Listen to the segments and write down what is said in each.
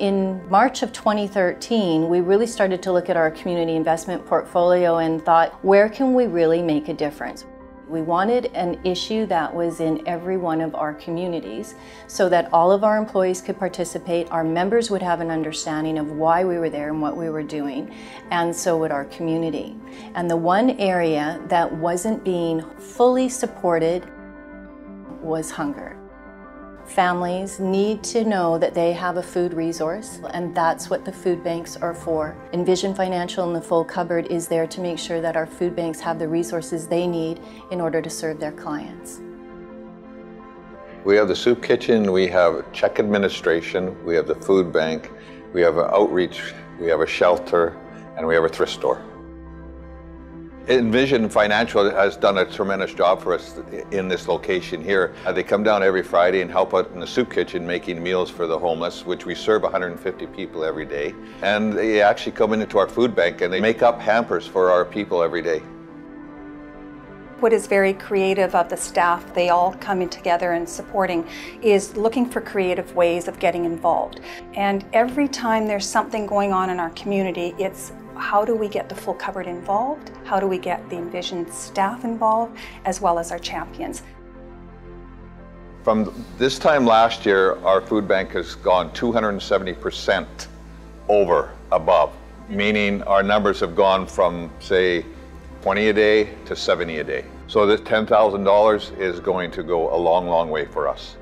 In March of 2013, we really started to look at our community investment portfolio and thought, where can we really make a difference? We wanted an issue that was in every one of our communities so that all of our employees could participate, our members would have an understanding of why we were there and what we were doing, and so would our community. And the one area that wasn't being fully supported was hunger. Families need to know that they have a food resource, and that's what the food banks are for. Envision Financial and the Full Cupboard is there to make sure that our food banks have the resources they need in order to serve their clients. We have the soup kitchen, we have check administration, we have the food bank, we have outreach, we have a shelter, and we have a thrift store. Envision Financial has done a tremendous job for us in this location here. Uh, they come down every Friday and help out in the soup kitchen making meals for the homeless, which we serve 150 people every day. And they actually come into our food bank and they make up hampers for our people every day. What is very creative of the staff, they all coming together and supporting, is looking for creative ways of getting involved. And every time there's something going on in our community, it's how do we get the full cupboard involved? How do we get the Envision staff involved, as well as our champions? From this time last year, our food bank has gone 270% over above, meaning our numbers have gone from, say, 20 a day to 70 a day. So this $10,000 is going to go a long, long way for us.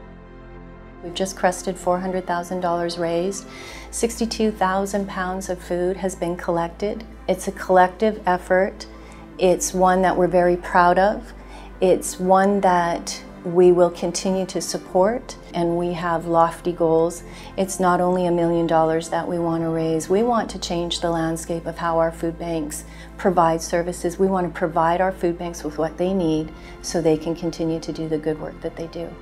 We've just crested $400,000 raised. 62,000 pounds of food has been collected. It's a collective effort. It's one that we're very proud of. It's one that we will continue to support and we have lofty goals. It's not only a million dollars that we want to raise. We want to change the landscape of how our food banks provide services. We want to provide our food banks with what they need so they can continue to do the good work that they do.